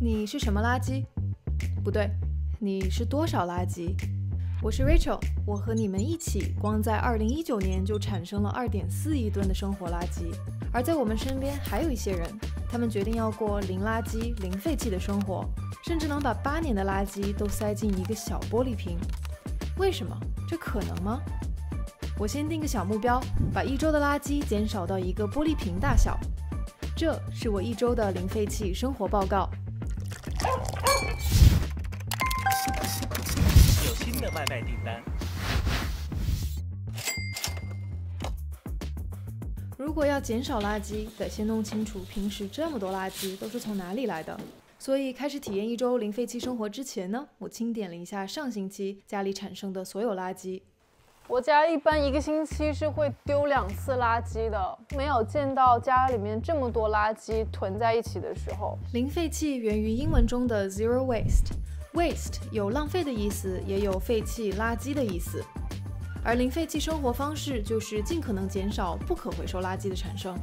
你是什么垃圾？不对，你是多少垃圾？我是 Rachel，我和你们一起，光在2019年就产生了2.4亿吨的生活垃圾。而在我们身边还有一些人，他们决定要过零垃圾、零废弃的生活，甚至能把八年的垃圾都塞进一个小玻璃瓶。为什么？这可能吗？我先定个小目标，把一周的垃圾减少到一个玻璃瓶大小。这是我一周的零废弃生活报告。的外卖订单。如果要减少垃圾，得先弄清楚平时这么多垃圾都是从哪里来的。所以开始体验一周零废弃生活之前呢，我清点了一下上星期家里产生的所有垃圾。我家一般一个星期是会丢两次垃圾的，没有见到家里面这么多垃圾囤在一起的时候。零废弃源于英文中的 zero waste。Waste 有浪费的意思，也有废弃、垃圾的意思。而零废弃生活方式就是尽可能减少不可回收垃圾的产生。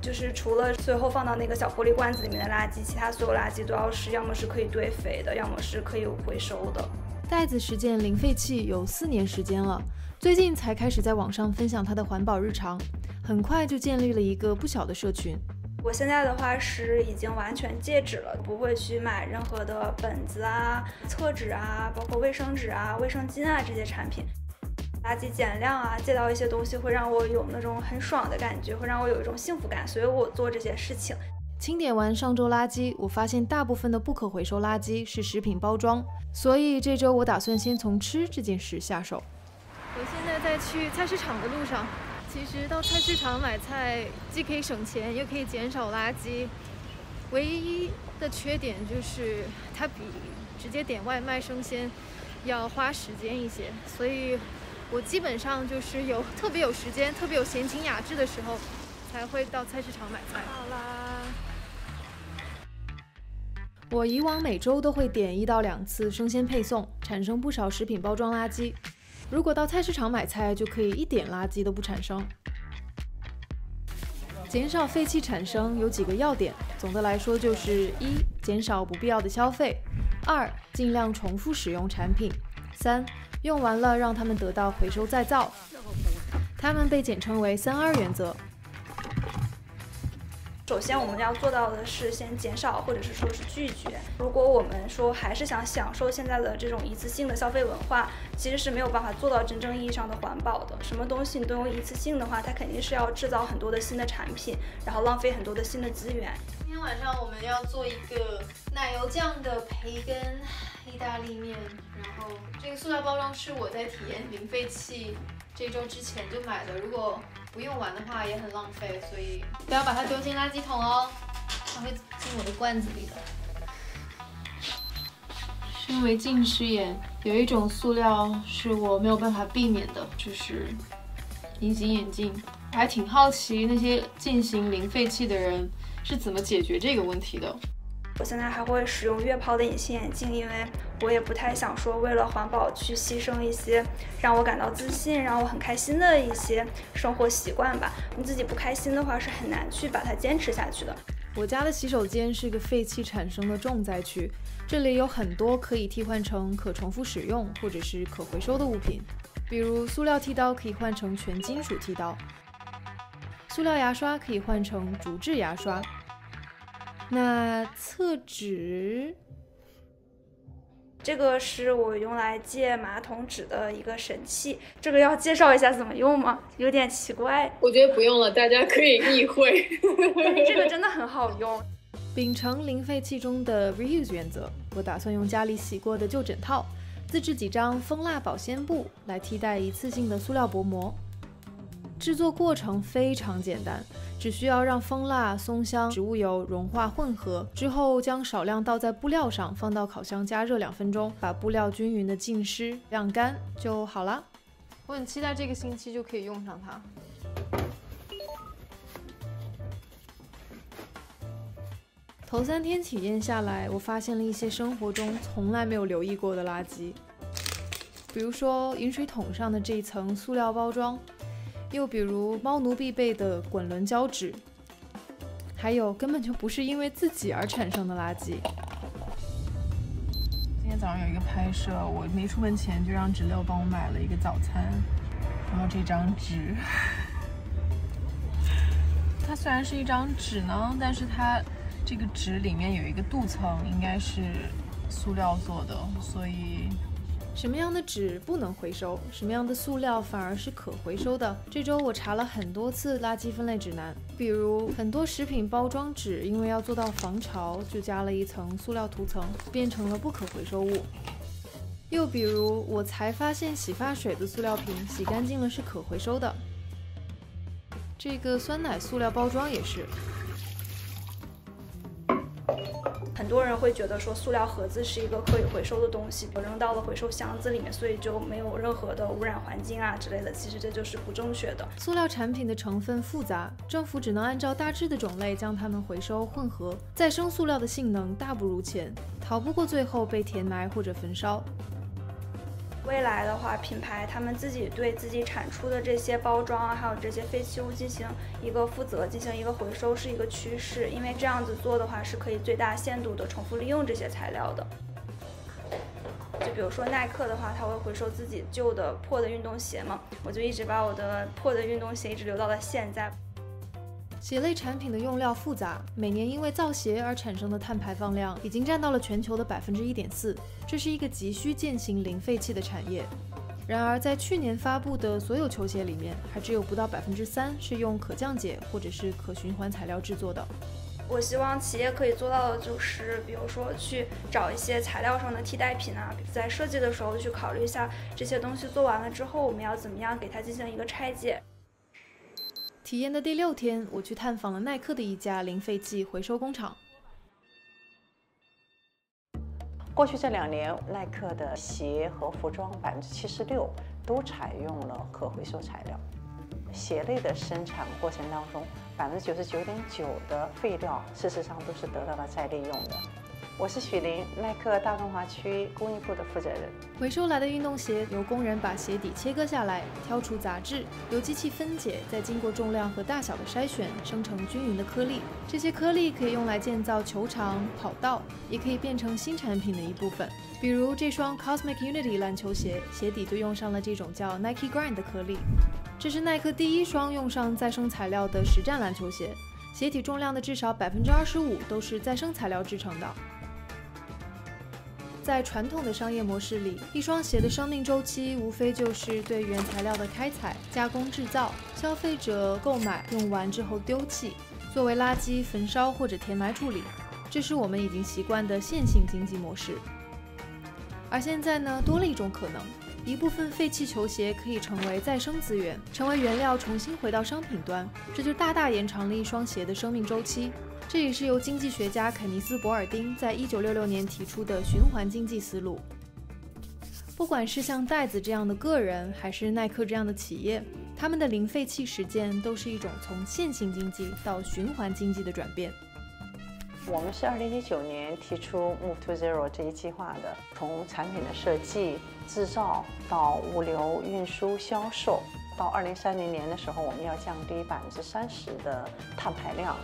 就是除了最后放到那个小玻璃罐子里面的垃圾，其他所有垃圾都要是要么是可以堆肥的，要么是可以回收的。袋子实践零废弃有四年时间了。最近才开始在网上分享他的环保日常，很快就建立了一个不小的社群。我现在的话是已经完全戒纸了，不会去买任何的本子啊、厕纸啊、包括卫生纸啊、卫生巾啊这些产品。垃圾减量啊，借到一些东西会让我有那种很爽的感觉，会让我有一种幸福感，所以我做这些事情。清点完上周垃圾，我发现大部分的不可回收垃圾是食品包装，所以这周我打算先从吃这件事下手。我现在在去菜市场的路上。其实到菜市场买菜，既可以省钱，又可以减少垃圾。唯一的缺点就是它比直接点外卖生鲜要花时间一些。所以，我基本上就是有特别有时间、特别有闲情雅致的时候，才会到菜市场买菜。好啦，我以往每周都会点一到两次生鲜配送，产生不少食品包装垃圾。如果到菜市场买菜，就可以一点垃圾都不产生。减少废气产生有几个要点，总的来说就是：一、减少不必要的消费；二、尽量重复使用产品；三、用完了让他们得到回收再造。他们被简称为“三二原则”。首先，我们要做到的是先减少，或者是说是拒绝。如果我们说还是想享受现在的这种一次性的消费文化，其实是没有办法做到真正意义上的环保的。什么东西你都用一次性的话，它肯定是要制造很多的新的产品，然后浪费很多的新的资源。今天晚上我们要做一个奶油酱的培根意大利面，然后这个塑料包装是我在体验零废弃这周之前就买的。如果不用完的话也很浪费，所以不要把它丢进垃圾桶哦，它会进我的罐子里的。身为近视眼，有一种塑料是我没有办法避免的，就是隐形眼镜。我还挺好奇那些进行零废弃的人是怎么解决这个问题的。我现在还会使用月抛的隐形眼镜，因为我也不太想说为了环保去牺牲一些让我感到自信、让我很开心的一些生活习惯吧。你自己不开心的话，是很难去把它坚持下去的。我家的洗手间是一个废弃产生的重灾区，这里有很多可以替换成可重复使用或者是可回收的物品，比如塑料剃刀可以换成全金属剃刀，塑料牙刷可以换成竹制牙刷。那厕纸，这个是我用来借马桶纸的一个神器。这个要介绍一下怎么用吗？有点奇怪。我觉得不用了，大家可以意会。这个真的很好用。秉承零废弃中的 reuse 原则，我打算用家里洗过的旧枕套，自制几张蜂蜡保鲜布来替代一次性的塑料薄膜。制作过程非常简单，只需要让蜂蜡、松香、植物油融化混合之后，将少量倒在布料上，放到烤箱加热两分钟，把布料均匀的浸湿晾干就好了。我很期待这个星期就可以用上它。头三天体验下来，我发现了一些生活中从来没有留意过的垃圾，比如说饮水桶上的这一层塑料包装。又比如猫奴必备的滚轮胶纸，还有根本就不是因为自己而产生的垃圾。今天早上有一个拍摄，我没出门前就让直六帮我买了一个早餐，然后这张纸，它虽然是一张纸呢，但是它这个纸里面有一个镀层，应该是塑料做的，所以。什么样的纸不能回收，什么样的塑料反而是可回收的？这周我查了很多次垃圾分类指南，比如很多食品包装纸因为要做到防潮，就加了一层塑料涂层，变成了不可回收物。又比如我才发现洗发水的塑料瓶洗干净了是可回收的，这个酸奶塑料包装也是。很多人会觉得说塑料盒子是一个可以回收的东西，我扔到了回收箱子里面，所以就没有任何的污染环境啊之类的。其实这就是不正确的。塑料产品的成分复杂，政府只能按照大致的种类将它们回收混合。再生塑料的性能大不如前，逃不过最后被填埋或者焚烧。未来的话，品牌他们自己对自己产出的这些包装啊，还有这些废弃物进行一个负责，进行一个回收是一个趋势。因为这样子做的话，是可以最大限度的重复利用这些材料的。就比如说耐克的话，它会回收自己旧的破的运动鞋嘛，我就一直把我的破的运动鞋一直留到了现在。鞋类产品的用料复杂，每年因为造鞋而产生的碳排放量已经占到了全球的百分之一点四，这是一个急需践行零废弃的产业。然而，在去年发布的所有球鞋里面，还只有不到百分之三是用可降解或者是可循环材料制作的。我希望企业可以做到的就是，比如说去找一些材料上的替代品啊，在设计的时候去考虑一下这些东西做完了之后，我们要怎么样给它进行一个拆解。体验的第六天，我去探访了耐克的一家零废弃回收工厂。过去这两年，耐克的鞋和服装百分之七十六都采用了可回收材料。鞋类的生产过程当中，百分之九十九点九的废料事实上都是得到了再利用的。我是许林，耐克大中华区工艺部的负责人。回收来的运动鞋由工人把鞋底切割下来，挑除杂质，由机器分解，再经过重量和大小的筛选，生成均匀的颗粒。这些颗粒可以用来建造球场、跑道，也可以变成新产品的一部分。比如这双 Cosmic Unity 篮球鞋，鞋底就用上了这种叫 Nike Grind 的颗粒。这是耐克第一双用上再生材料的实战篮球鞋，鞋体重量的至少百分之二十五都是再生材料制成的。在传统的商业模式里，一双鞋的生命周期无非就是对原材料的开采、加工、制造，消费者购买，用完之后丢弃，作为垃圾焚烧或者填埋处理。这是我们已经习惯的线性经济模式。而现在呢，多了一种可能，一部分废弃球鞋可以成为再生资源，成为原料，重新回到商品端，这就大大延长了一双鞋的生命周期。这也是由经济学家肯尼斯·博尔丁在一九六六年提出的循环经济思路。不管是像袋子这样的个人，还是耐克这样的企业，他们的零废弃实践都是一种从线性经济到循环经济的转变。我们是二零一九年提出 Move to Zero 这一计划的，从产品的设计、制造到物流运输、销售，到二零三零年的时候，我们要降低百分之三十的碳排量。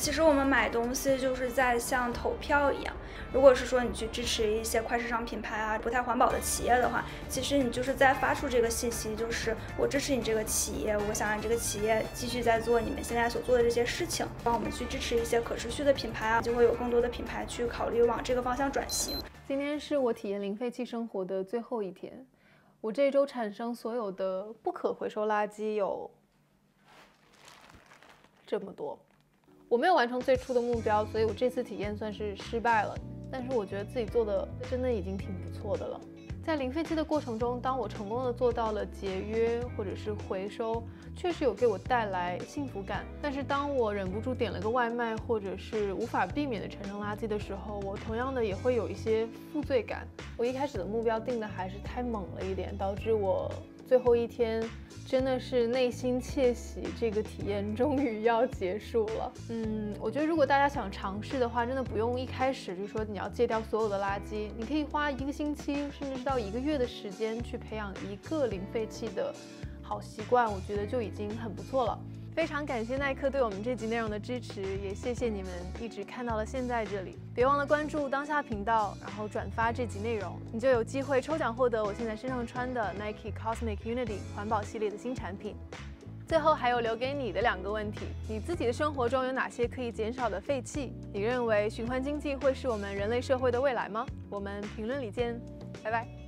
其实我们买东西就是在像投票一样。如果是说你去支持一些快时尚品牌啊、不太环保的企业的话，其实你就是在发出这个信息，就是我支持你这个企业，我想让这个企业继续在做你们现在所做的这些事情。帮我们去支持一些可持续的品牌啊，就会有更多的品牌去考虑往这个方向转型。今天是我体验零废弃生活的最后一天，我这周产生所有的不可回收垃圾有这么多。我没有完成最初的目标，所以我这次体验算是失败了。但是我觉得自己做的真的已经挺不错的了。在零废弃的过程中，当我成功的做到了节约或者是回收，确实有给我带来幸福感。但是当我忍不住点了个外卖，或者是无法避免的产生垃圾的时候，我同样的也会有一些负罪感。我一开始的目标定的还是太猛了一点，导致我。最后一天，真的是内心窃喜，这个体验终于要结束了。嗯，我觉得如果大家想尝试的话，真的不用一开始就说你要戒掉所有的垃圾，你可以花一个星期，甚至是到一个月的时间去培养一个零废弃的好习惯，我觉得就已经很不错了。非常感谢耐克对我们这集内容的支持，也谢谢你们一直看到了现在这里。别忘了关注当下频道，然后转发这集内容，你就有机会抽奖获得我现在身上穿的 Nike Cosmic Unity 环保系列的新产品。最后还有留给你的两个问题：你自己的生活中有哪些可以减少的废气？你认为循环经济会是我们人类社会的未来吗？我们评论里见，拜拜。